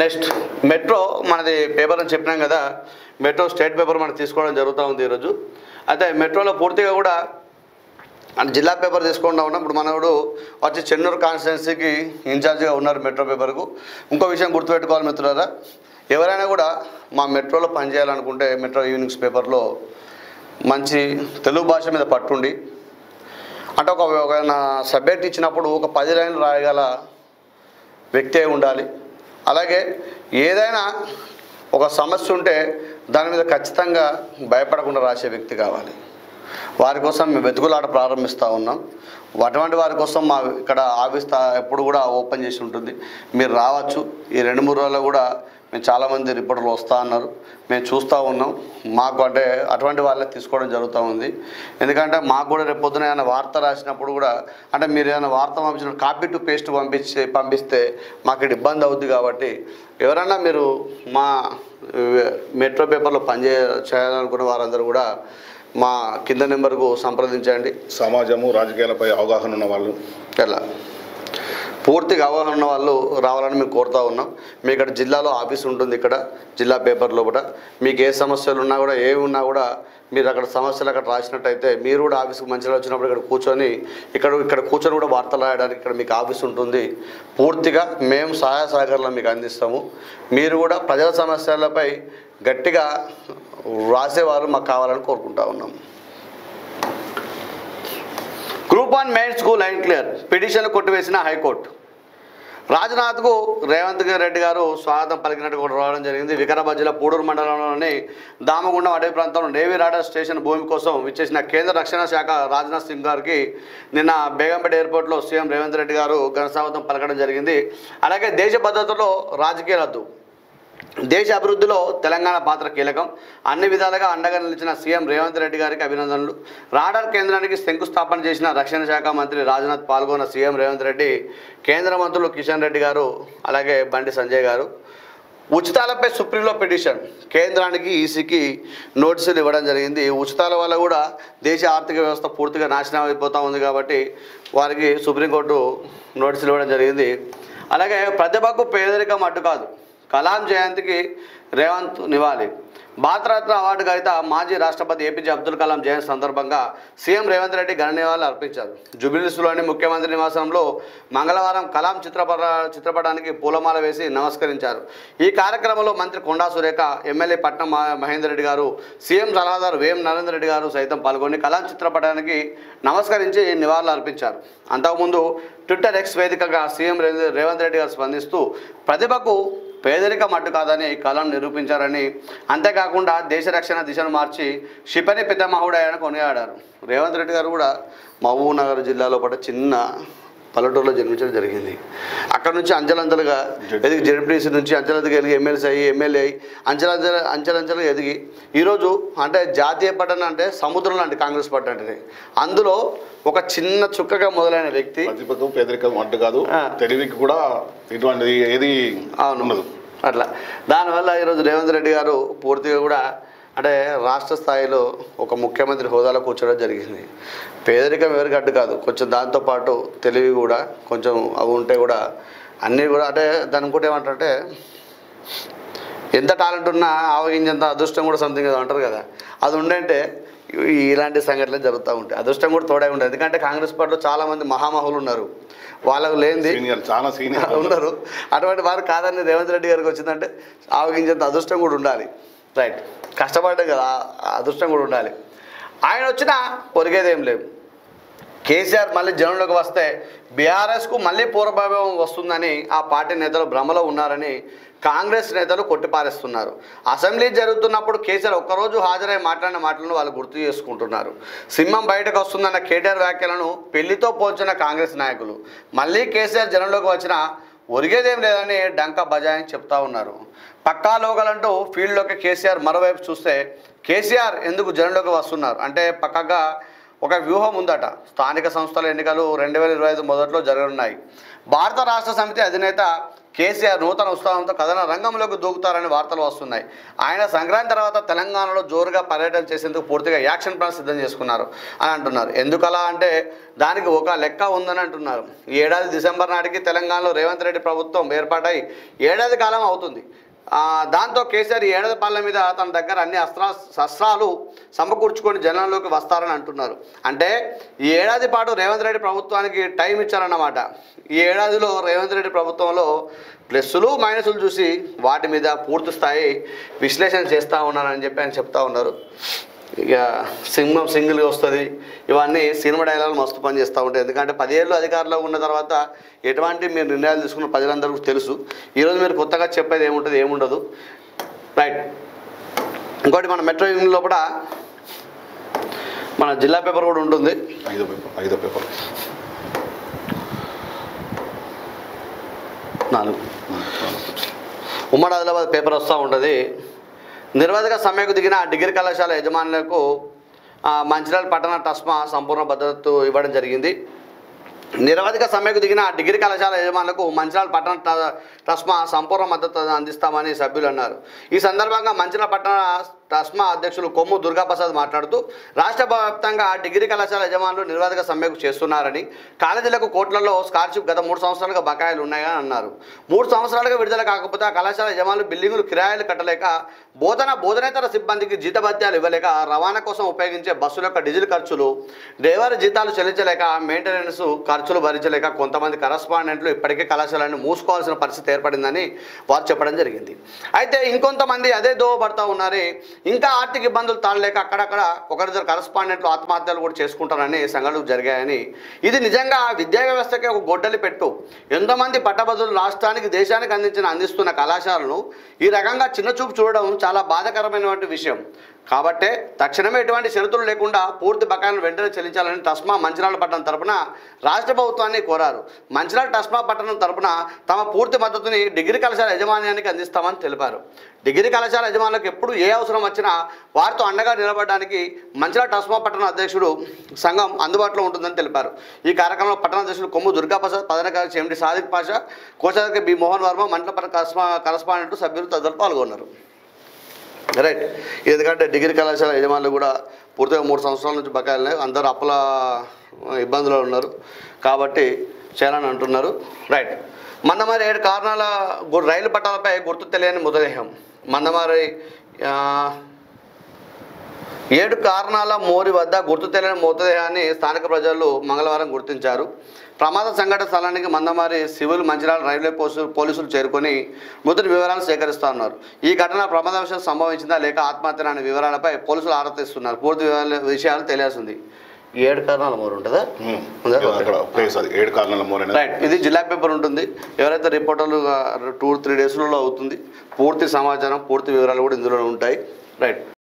Next metro మనది paper అని చెప్పినాం కదా మెట్రో స్టేట్ పేపర్ మనం తీసుకోవడం జరుగుతూ ఉంది ఈరోజు. అయితే మెట్రోలో పూర్తిగా కూడా జిల్లా పేపర్ తీసుకుంటా ఉన్నప్పుడు మనవుడు వచ్చి చెన్నూరు కాన్స్టిట్యున్సీకి ఇన్ఛార్జ్గా ఉన్నారు మెట్రో పేపర్కు. ఇంకో విషయం గుర్తుపెట్టుకోవాలి మిత్రులారా ఎవరైనా కూడా మా మెట్రోలో పనిచేయాలనుకుంటే మెట్రో ఈవినింగ్స్ పేపర్లో మంచి తెలుగు భాష మీద పట్టుండి అంటే ఒక ఒక సబ్జెక్ట్ ఇచ్చినప్పుడు ఒక పది లైన్లు రాయగల వ్యక్తి ఉండాలి. అలాగే ఏదైనా ఒక సమస్య ఉంటే దాని మీద ఖచ్చితంగా భయపడకుండా రాసే వ్యక్తి కావాలి. వారి కోసం మేము వెతుకులాట ప్రారంభిస్తూ ఉన్నాం. అటువంటి వారి కోసం మా ఇక్కడ ఆఫీస్ ఎప్పుడు కూడా ఓపెన్ చేసి ఉంటుంది. మీరు రావచ్చు. ఈ రెండు మూడు రోజుల్లో కూడా మేము చాలామంది రిపోర్టర్లు వస్తూ ఉన్నారు మేము చూస్తూ ఉన్నాం. మాకు అంటే అటువంటి వాళ్ళే తీసుకోవడం జరుగుతూ ఉంది. ఎందుకంటే మాకు కూడా రేపు పొద్దున ఏమైనా వార్త రాసినప్పుడు కూడా అంటే మీరు ఏమైనా వార్త పంపించిన కాపీ టు పేస్ట్ పంపించి పంపిస్తే మాకు ఇక్కడ ఇబ్బంది అవుద్ది కాబట్టి ఎవరైనా మీరు మా మెట్రో పేపర్లో పనిచే చేయాలనుకున్న వారందరూ కూడా మా కింద నెంబర్కు సంప్రదించండి. సమాజము రాజకీయాలపై అవగాహన ఉన్న వాళ్ళు. ఎలా పూర్తిగా అవగాహన ఉన్న వాళ్ళు రావాలని మేము కోరుతా ఉన్నాం. మీ ఇక్కడ జిల్లాలో ఆఫీస్ ఉంటుంది ఇక్కడ జిల్లా పేపర్ లోపల మీకు ఏ సమస్యలు ఉన్నా కూడా ఏవి ఉన్నా కూడా మీరు అక్కడ సమస్యలు అక్కడ రాసినట్టయితే మీరు కూడా ఆఫీస్కి మంచిగా వచ్చినప్పుడు ఇక్కడ కూర్చొని ఇక్కడ ఇక్కడ కూర్చొని కూడా వార్తలు రాయడానికి ఇక్కడ మీకు ఆఫీస్ ఉంటుంది. పూర్తిగా మేము సహాయ సహకారాలు మీకు అందిస్తాము. మీరు కూడా ప్రజల సమస్యలపై గట్టిగా రాసేవారు మాకు కావాలని కోరుకుంటా ఉన్నాం. Group one main school line clear petition కొట్టివేసిన హైకోర్టు. రాజ్నాథ్కు రేవంత్ రెడ్డి గారు స్వాగతం పలికినట్టు కూడా రావడం జరిగింది. వికారాబాద్ జిల్లా పూడూరు మండలంలోని దామగుండం అడవి ప్రాంతంలో నేవీ రాడర్ స్టేషన్ భూమి కోసం విచ్చేసిన కేంద్ర రక్షణ శాఖ రాజ్నాథ్ సింగ్ గారికి నిన్న బేగంపేట ఎయిర్పోర్ట్లో సీఎం రేవంత్ రెడ్డి గారు ఘనస్వాగతం పలకడం జరిగింది. అలాగే దేశ భద్రతలో రాజకీయ రద్దు. దేశ అభివృద్ధిలో తెలంగాణ పాత్ర కీలకం. అన్ని విధాలుగా అండగా నిలిచిన సీఎం రేవంత్ రెడ్డి గారికి అభినందనలు. రాడార్ కేంద్రానికి శంకుస్థాపన చేసిన రక్షణ శాఖ మంత్రి రాజ్నాథ్ పాల్గొన్న సీఎం రేవంత్ రెడ్డి కేంద్ర మంత్రులు కిషన్ రెడ్డి గారు అలాగే బండి సంజయ్ గారు. ఉచితాలపై సుప్రీంలో పిటిషన్. కేంద్రానికి ఈసీకి నోటీసులు ఇవ్వడం జరిగింది. ఉచితాల వల్ల కూడా దేశ ఆర్థిక వ్యవస్థ పూర్తిగా నాశనం అయిపోతూ ఉంది కాబట్టి వారికి సుప్రీంకోర్టు నోటీసులు ఇవ్వడం జరిగింది. అలాగే ప్రతిభకు పేదరికం అడ్డు కాదు కలాం జయంతికి రేవంత్ నివాళి. భారతరత్న అవార్డు గ్రహీత మాజీ రాష్ట్రపతి ఏపీజే అబ్దుల్ కలాం జయంతి సందర్భంగా సీఎం రేవంత్ రెడ్డి ఘన నివాళులు అర్పించారు. జుబిలీస్లోని ముఖ్యమంత్రి నివాసంలో మంగళవారం కలాం చిత్రపట చిత్రపటానికి పూలమాల వేసి నమస్కరించారు. ఈ కార్యక్రమంలో మంత్రి కొండా సురేఖ ఎమ్మెల్యే పట్నం మహేందర్ రెడ్డి గారు సీఎం సలహాదారు వేం నరేందర్ రెడ్డి గారు సైతం పాల్గొని కలాం చిత్రపటానికి నమస్కరించి నివాళులు అర్పించారు. అంతకుముందు ట్విట్టర్ ఎక్స్ వేదికగా సీఎం రేవంత్ రెడ్డి గారు స్పందిస్తూ ప్రతిభకు పేదరికం అడ్డు కాదని కలాం నిరూపించారని. అంతేకాకుండా దేశ రక్షణ దిశను మార్చి క్షిపణి పితామహుడని కొనియాడారు. రేవంత్ రెడ్డి గారు కూడా మహబూబ్ నగర్ జిల్లాలో పట చిన్న పల్లెటూరులో జన్మించడం జరిగింది. అక్కడ నుంచి అంచెలంచెలుగా ఎదిగి జెడ్పీసీ నుంచి అంచెలంచెలుగా ఎదిగి ఎమ్మెల్సీ అయ్యి ఎమ్మెల్యే అయ్యి అంచెలంచెల అంచెలంచెలుగా ఎదిగి ఈరోజు అంటే జాతీయ పట్టణ అంటే సముద్రం లాంటి కాంగ్రెస్ పార్టీ అంటే అందులో ఒక చిన్న చుక్కగా మొదలైన వ్యక్తి పేదరికం అడ్డు కాదు. తెలివికి కూడా ఇటువంటిది ఏది అవును. అట్లా. దానివల్ల ఈరోజు రేవంత్ రెడ్డి గారు పూర్తిగా కూడా అంటే రాష్ట్ర స్థాయిలో ఒక ముఖ్యమంత్రి హోదాలో కూర్చోవడం జరిగింది. పేదరికం ఎవరికి అడ్డు కాదు. కొంచెం దాంతోపాటు తెలివి కూడా కొంచెం అవి ఉంటే కూడా అన్నీ కూడా అంటే దాని ఇంకోటి ఏమంటారంటే ఎంత టాలెంట్ ఉన్నా ఆవగించేంత అదృష్టం కూడా సంథింగ్ అంటారు కదా. అది ఉండంటే ఇలాంటి సంఘటనలు జరుగుతూ ఉంటాయి. అదృష్టం కూడా తోడే ఉంటుంది. ఎందుకంటే కాంగ్రెస్ పార్టీలో చాలామంది మహామహులు ఉన్నారు. వాళ్ళకు లేనిది చాలా సీనియర్ ఉన్నారు. అటువంటి వారు కాదని రేవంత్ రెడ్డి గారికి వచ్చిందంటే ఆవగించేంత అదృష్టం కూడా ఉండాలి. రైట్ కష్టపడ్డాం కదా అదృష్టం కూడా ఉండాలి. ఆయన వచ్చినా ఒరిగేదేం లేదు. కేసీఆర్ మళ్ళీ జనంలోకి వస్తే బీఆర్ఎస్కు మళ్ళీ పూర్వభావం వస్తుందని ఆ పార్టీ నేతలు భ్రమలో ఉన్నారని కాంగ్రెస్ నేతలు కొట్టిపారేస్తున్నారు. అసెంబ్లీ జరుగుతున్నప్పుడు కేసీఆర్ ఒక్కరోజు హాజరై మాట్లాడిన మాటలను వాళ్ళు గుర్తు చేసుకుంటున్నారు. సింహం బయటకు వస్తుందన్న కేటీఆర్ వ్యాఖ్యలను పెళ్ళితో పోల్చిన కాంగ్రెస్ నాయకులు. మళ్ళీ కేసీఆర్ జనంలోకి వచ్చిన ఒరిగేదేం లేదని డంకా బజాయని చెప్తా ఉన్నారు. పక్కా లోకలంటూ ఫీల్డ్లోకి కేసీఆర్ మరోవైపు చూస్తే కేసీఆర్ ఎందుకు జనంలోకి వస్తున్నారు? అంటే పక్కగా ఒక వ్యూహం ఉందట. స్థానిక సంస్థల ఎన్నికలు రెండు వేల ఇరవై ఐదు మొదట్లో జరగనున్నాయి. భారత రాష్ట్ర సమితి అధినేత కేసీఆర్ నూతన ఉత్సాహంతో కథన రంగంలోకి దూకుతారని వార్తలు వస్తున్నాయి. ఆయన సంక్రాంతి తర్వాత తెలంగాణలో జోరుగా పర్యటన చేసేందుకు పూర్తిగా యాక్షన్ ప్లాన్ సిద్ధం చేసుకున్నారు అని అంటున్నారు. ఎందుకలా అంటే దానికి ఒక లెక్క ఉందని అంటున్నారు. ఈ ఏడాది డిసెంబర్ నాటికి తెలంగాణలో రేవంత్ రెడ్డి ప్రభుత్వం ఏర్పాటై ఏడాది కాలం అవుతుంది. దాంతో కేసీఆర్ ఈ ఏడాది పాలన మీద తన దగ్గర అన్ని అస్త్రా శస్త్రాలు సమకూర్చుకొని జనంలోకి వస్తారని అంటున్నారు. అంటే ఈ ఏడాది పాటు రేవంత్ రెడ్డి ప్రభుత్వానికి టైం ఇచ్చారన్నమాట. ఈ ఏడాదిలో రేవంత్ రెడ్డి ప్రభుత్వంలో ప్లస్సులు మైనస్లు చూసి వాటి మీద పూర్తి స్థాయి విశ్లేషణ చేస్తూ ఉన్నారని చెప్పి ఆయన చెప్తా ఉన్నారు. ఇక సింహం సింగిల్గా వస్తుంది. ఇవన్నీ సినిమా డైలాగులు మస్తు పని చేస్తూ ఉంటాయి. ఎందుకంటే పదేళ్ళు అధికారంలో ఉన్న తర్వాత ఎటువంటి మీరు నిర్ణయాలు తీసుకున్న ప్రజలందరికీ తెలుసు. ఈరోజు మీరు కొత్తగా చెప్పేది ఏముంటుంది ఏముండదు. రైట్. ఇంకోటి మన మెట్రో యూనియన్ లోపల మన జిల్లా పేపర్ కూడా ఉంటుంది. ఐదో పేపర్ ఐదో పేపర్. నాలుగు. ఉమ్మడి ఆదిలాబాద్ పేపర్ వస్తూ ఉంటుంది. నిర్వాధిక సమ్మెకు దిగిన డిగ్రీ కళాశాల యజమానులకు మంచిర్యాల పట్టణ టస్మా సంపూర్ణ భద్రత ఇవ్వడం జరిగింది. నిరవధిక సమ్మెకు దిగిన డిగ్రీ కళాశాల యజమానులకు మంచిర్యాల పట్టణ ట- టస్మా సంపూర్ణ మద్దతు అందిస్తామని సభ్యులు అన్నారు. ఈ సందర్భంగా మంచిరాల పట్టణ ట్రస్మా అధ్యక్షులు కొమ్ము దుర్గాప్రసాద్ మాట్లాడుతూ రాష్ట్ర వ్యాప్తంగా డిగ్రీ కళాశాల యజమానులు నిర్వాధిక సమ్మెకు చేస్తున్నారని కాలేజీలకు కోట్లలో స్కాలర్షిప్ గత మూడు సంవత్సరాలుగా బకాయిలు ఉన్నాయని అన్నారు. మూడు సంవత్సరాలుగా విడుదల కాకపోతే ఆ కళాశాల యజమానులు బిల్డింగులు కిరాయిలు కట్టలేక బోధన బోధనేతర సిబ్బందికి జీతభత్యాలు ఇవ్వలేక రవాణా కోసం ఉపయోగించే బస్సుల యొక్క డీజిల్ ఖర్చులు డ్రైవర్ జీతాలు చెల్లించలేక మెయింటెనెన్స్ ఖర్చులు భరించలేక కొంతమంది కరస్పాండెంట్లు ఇప్పటికే కళాశాలను మూసుకోవాల్సిన పరిస్థితి ఏర్పడిందని వారు చెప్పడం జరిగింది. అయితే ఇంకొంతమంది అదే దోవ పడతా ఉన్నారే ఇంకా ఆర్థిక ఇబ్బందులు తాళలేక అక్కడక్కడ ఒకరిద్దరు కరస్పాండెంట్లు ఆత్మహత్యలు కూడా చేసుకుంటారని సంఘటనలు జరిగాయని. ఇది నిజంగా విద్యా వ్యవస్థకి ఒక గొడ్డలి పెట్టు. ఎంతోమంది పట్టభద్రులు రాష్ట్రానికి దేశానికి అందించిన అందిస్తున్న కళాశాలను ఈ రకంగా చిన్న చూపు చూడడం చాలా బాధాకరమైనటువంటి విషయం. కాబట్టే తక్షణమే ఎటువంటి షరతులు లేకుండా పూర్తి బకాయిలను వెంటనే చెల్లించాలని టస్మా మంచిర్యాల పట్టణం తరపున రాష్ట్ర ప్రభుత్వాన్ని కోరారు. మంచిరాళ్ళ టస్మా పట్టణం తరపున తమ పూర్తి మద్దతుని డిగ్రీ కళాశాల యజమాన్యానికి అందిస్తామని తెలిపారు. డిగ్రీ కళాశాల యజమానులకు ఎప్పుడు ఏ అవసరం వచ్చినా వారితో అండగా నిలబడడానికి మంచిర్యాల టస్మా పట్టణ అధ్యక్షుడు సంఘం అందుబాటులో ఉంటుందని తెలిపారు. ఈ కార్యక్రమంలో పట్టణ అధ్యక్షుడు కొమ్ము దుర్గాప్రసాద్ ప్రధాన కార్యదర్శి ఎండి సాదిక్ పాషా కోశాధికారి బి మోహన్ వర్మ మండల కరస్పా కరస్పాండెంట్ సభ్యులు తదితరులు పాల్గొన్నారు. రైట్. ఎందుకంటే డిగ్రీ కళాశాల యజమానులు కూడా పూర్తిగా మూడు సంవత్సరాల నుంచి బకాయిలున్నాయి అందరూ అప్పుల ఇబ్బందులు ఉన్నారు. కాబట్టి చేయాలని అంటున్నారు. రైట్. మందమారి ఏడు కారణాల రైలు పట్టాలపై గుర్తు తెలియని మృతదేహం మందమారి ఏడు కారణాల మోరి వద్ద గుర్తు తెలియని మృతదేహాన్ని స్థానిక ప్రజలు మంగళవారం గుర్తించారు. ప్రమాద సంఘటన స్థలానికి Mandamarri civil Mancherial railway post పోలీసులు చేరుకొని మృతుడి వివరాలు సేకరిస్తున్నారు ఈ ఘటన ప్రమాదవశం సంభవించిందా లేక ఆత్మహత్య అనే వివరాలపై పోలీసులు ఆరా తీస్తున్నారు. పూర్తి వివరాలు విషయాలు తెలియాల్సింది. ఏడు కారణాల మోరు ఉంటుందా? ఉందా? అక్కడ ప్లేస్ అది ఏడు కారణాల మోర్ రైట్ ఇది జిల్లా పేపర్ ఉంటుంది. ఎవరైతే రిపోర్టర్లు టూ త్రీ డేస్లలో అవుతుంది పూర్తి సమాచారం పూర్తి వివరాలు కూడా ఇందులో ఉంటాయి. రైట్